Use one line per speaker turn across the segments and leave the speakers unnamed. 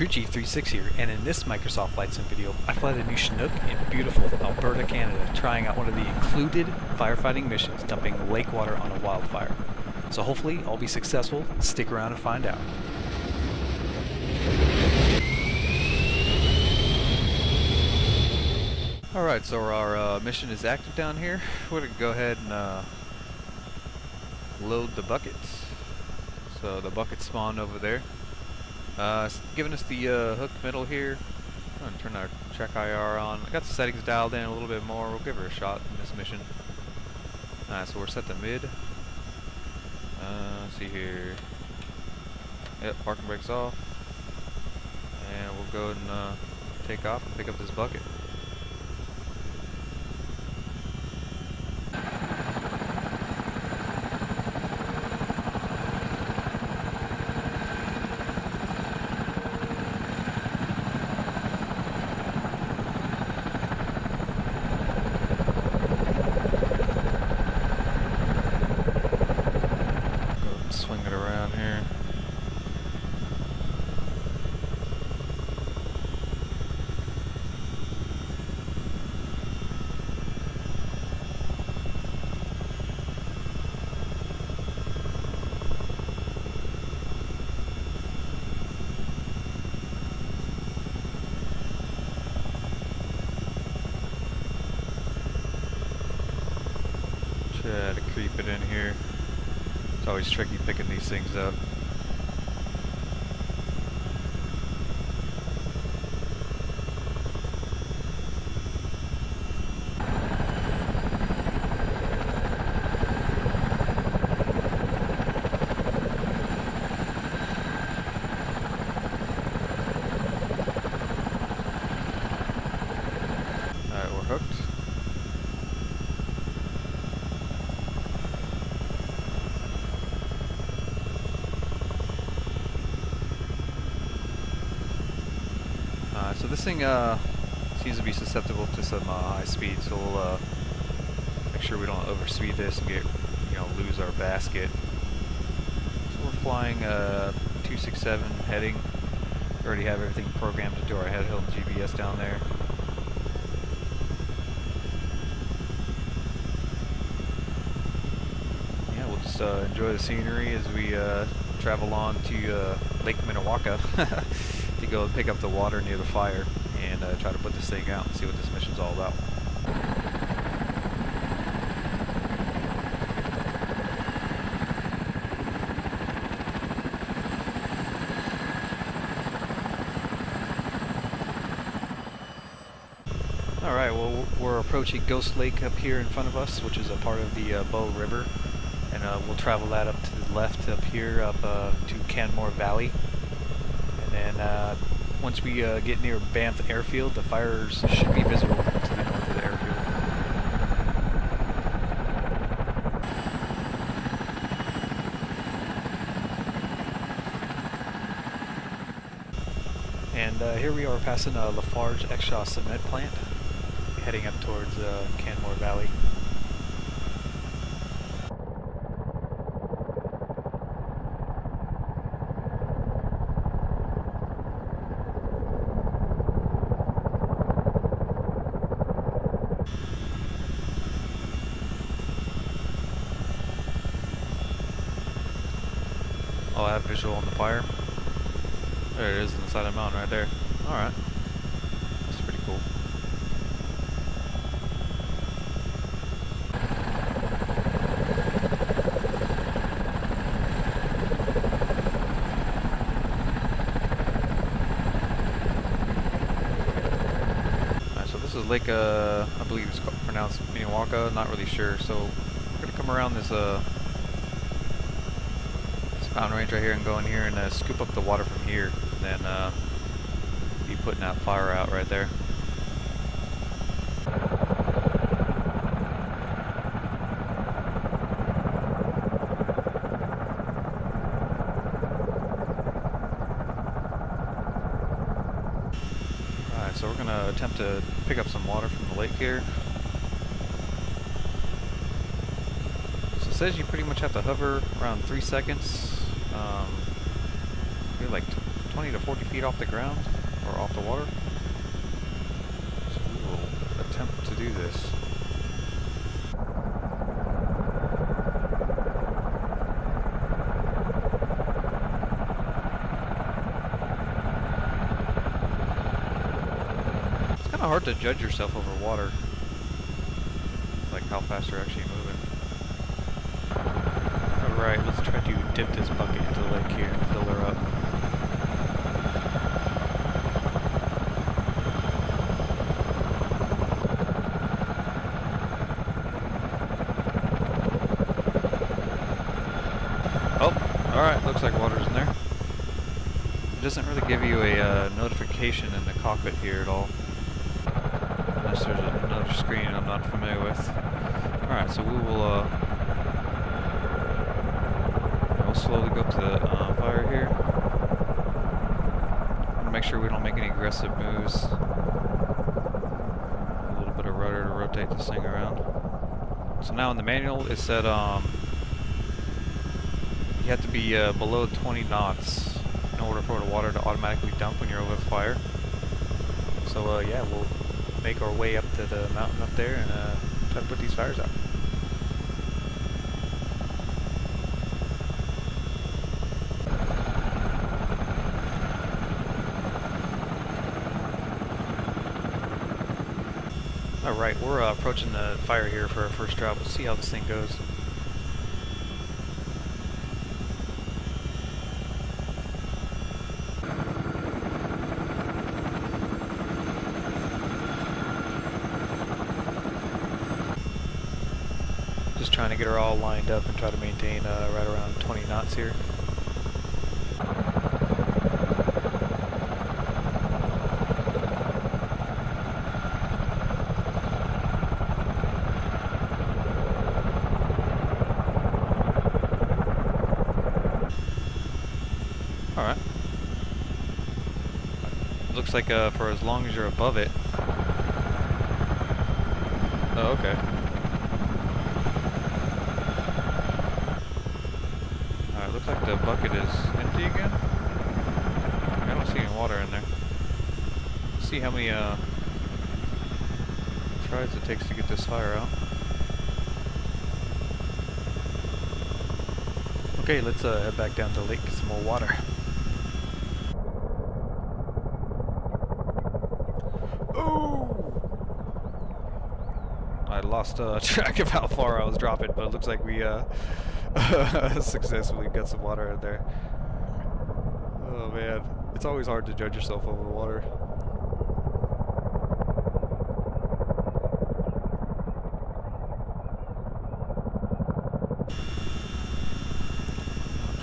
Crew Chief 36 here, and in this Microsoft Flight Sim video, I fly the new Chinook in beautiful Alberta, Canada, trying out one of the included firefighting missions dumping lake water on a wildfire. So hopefully I'll be successful, stick around and find out. Alright, so our uh, mission is active down here. We're going to go ahead and uh, load the buckets. So the bucket spawned over there. Uh, giving us the uh, hook middle here. I'm going to turn our track IR on. I got the settings dialed in a little bit more. We'll give her a shot in this mission. Alright, so we're set to mid. Uh, see here. Yep, parking brakes off. And we'll go and uh, take off and pick up this bucket. Go swing it around here. Try to creep it in here. It's always tricky picking these things up. Alright, we're hooked. Uh, so this uh, seems to be susceptible to some uh, high speed, so we'll uh, make sure we don't overspeed this and get, you know, lose our basket. So we're flying uh, 267 heading. We already have everything programmed to do our head held GPS down there. Yeah, we'll just uh, enjoy the scenery as we uh, travel on to Lake Minnewaca to go pick up the water near the fire and uh, try to put this thing out and see what this mission's all about. Alright, well we're approaching Ghost Lake up here in front of us, which is a part of the uh, Bow River. And uh, we'll travel that up to the left up here, up uh, to Canmore Valley. And then uh, once we uh, get near Banff Airfield, the fires should be visible to the north of the airfield. And uh, here we are passing uh, Lafarge Exshaw Cement Plant, heading up towards uh, Canmore Valley. Oh, I have visual on the fire. There it is on the mountain right there. Alright. That's pretty cool. Alright, so this is Lake, uh, I believe it's pronounced Minnewaca, not really sure. So we're gonna come around this, uh, mountain range right here and go in here and uh, scoop up the water from here. And then, uh, be putting that fire out right there. Alright, so we're gonna attempt to pick up some water from the lake here. So it says you pretty much have to hover around three seconds. Um, maybe like 20 to 40 feet off the ground, or off the water. So we will attempt to do this. It's kind of hard to judge yourself over water, like how fast you're actually moving.
Alright, let's try to dip this bucket into the lake here and fill her up.
Oh, alright, looks like water's in there. It doesn't really give you a uh, notification in the cockpit here at all. Unless there's another screen I'm not familiar with. Alright, so we will, uh, we'll slowly go up the uh, fire here. Make sure we don't make any aggressive moves. A little bit of rudder to rotate this thing around. So now in the manual it said, um, you have to be uh, below 20 knots in order for the water to automatically dump when you're over the fire. So uh, yeah, we'll make our way up to the mountain up there and uh, try to put these fires out. Alright, we're uh, approaching the fire here for our first drop. We'll see how this thing goes. Just trying to get her all lined up and try to maintain uh, right around 20 knots here. Alright. Looks like uh, for as long as you're above it. Oh, okay. Alright, looks like the bucket is empty again. I don't see any water in there. Let's see how many uh, tries it takes to get this fire out. Okay, let's uh, head back down to the lake, get some more water. I lost uh, track of how far I was dropping, but it looks like we uh, successfully got some water out there. Oh man, it's always hard to judge yourself over the water.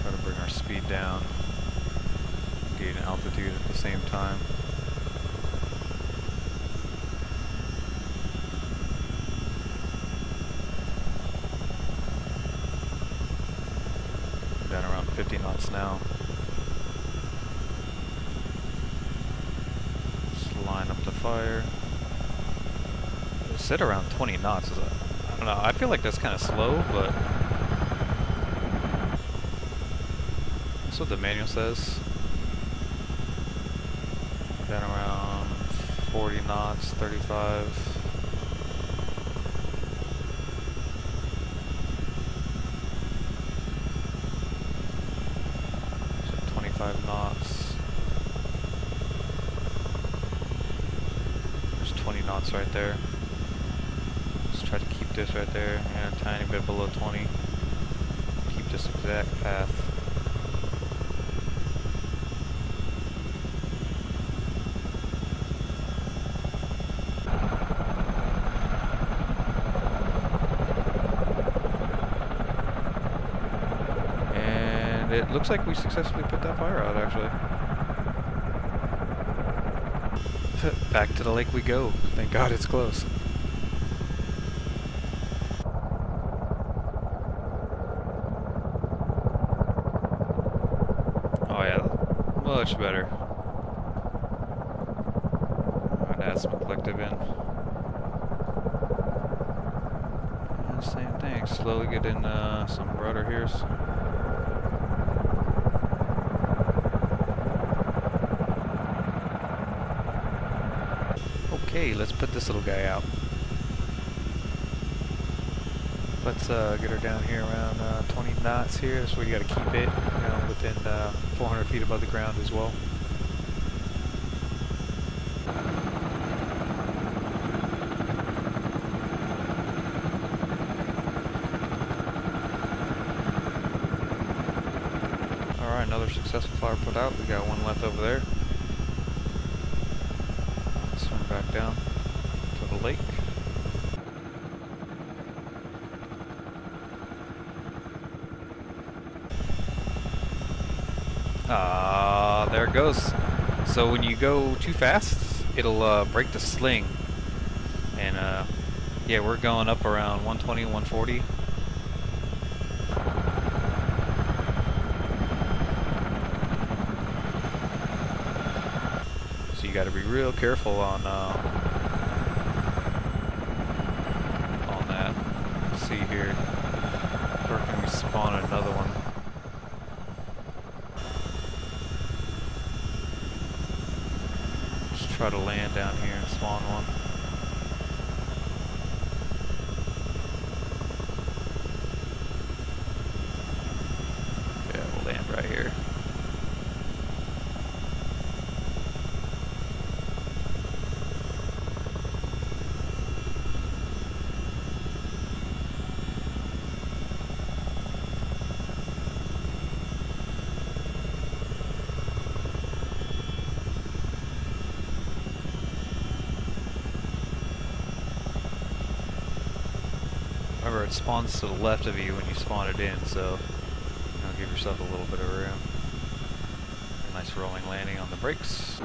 Try to bring our speed down, gain altitude at the same time. Down around 50 knots now. Just line up the fire. Sit around 20 knots. Is don't know. I feel like that's kind of slow, but that's what the manual says. Down around 40 knots, 35. So 25 knots. There's 20 knots right there. Let's try to keep this right there and a tiny bit below 20. Keep this exact path. And it looks like we successfully put that fire out actually. Back to the lake we go. Thank God it's close. Oh yeah, much better. I'd add some collective in. Same thing, slowly get in uh, some rudder here. Okay, let's put this little guy out. Let's uh, get her down here around uh, 20 knots here. That's where you got to keep it, you know, within uh, 400 feet above the ground as well. Another successful fire put out. We got one left over there. Back down to the lake. Ah, there it goes. So when you go too fast, it'll uh, break the sling. And uh, yeah, we're going up around 120, 140. So you got to be real careful on uh, on that. Let's see here. Where can we spawn another one? Just try to land down here and spawn one. Yeah, we'll land right here. It spawns to the left of you when you spawn it in, so you know, give yourself a little bit of room. Nice rolling landing on the brakes.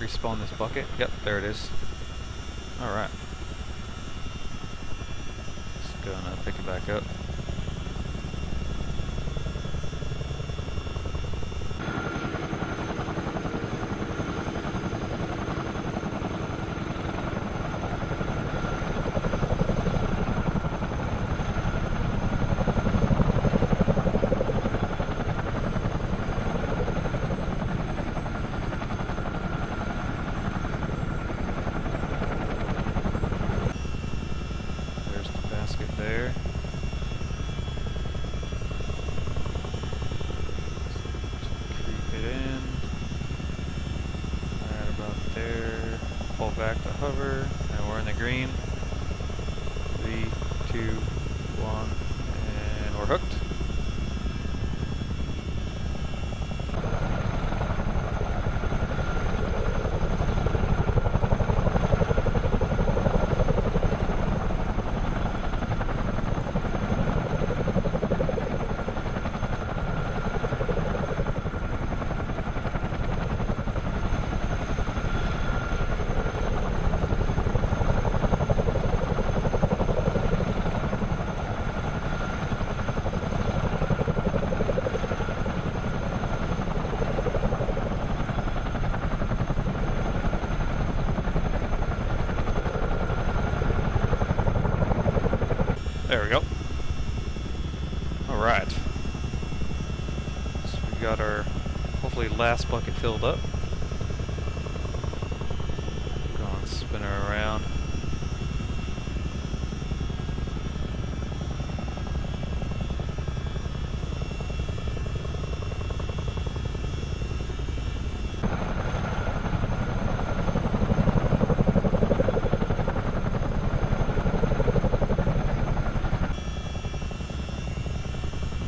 Respawn this bucket. Yep, there it is. Alright. Just gonna pick it back up. There's the basket there. Creep it in. Right about there. Pull back to hover, and we're in the green. Three, two, one, and we're hooked. There we go. Alright. So we got our, hopefully, last bucket filled up. Go and spin her around.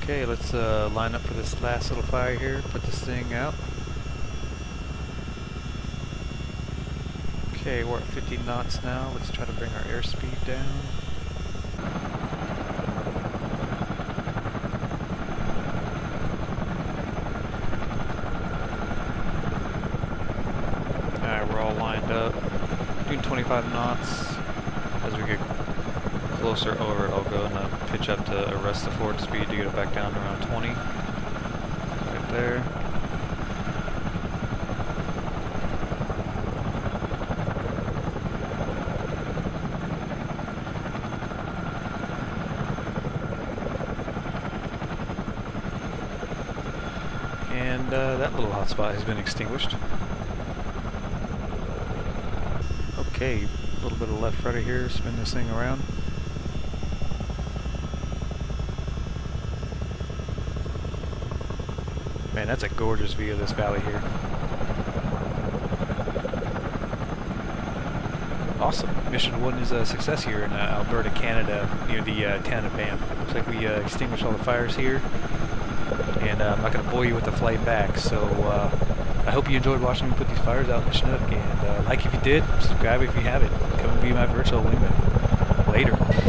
Okay, let's uh, line up for this last little fire here. Put this thing out. Okay, we're at 50 knots now. Let's try to bring our airspeed down. Alright, we're all lined up. Doing 25 knots. As we get closer over I'll go and uh, pitch up to arrest the forward speed to get it back down to around 20 there.
And uh, that little hotspot has been extinguished. Okay, a little bit of left rudder here, spin this thing around. That's a gorgeous view of this valley here. Awesome. Mission 1 is a success here in uh, Alberta, Canada, near the uh, town of Banff. Looks like we uh, extinguished all the fires here. And uh, I'm not going to bore you with the flight back, so uh, I hope you enjoyed watching me put these fires out in the Chinook. And uh, like if you did, subscribe if you haven't. Come and be my virtual wingman. Later.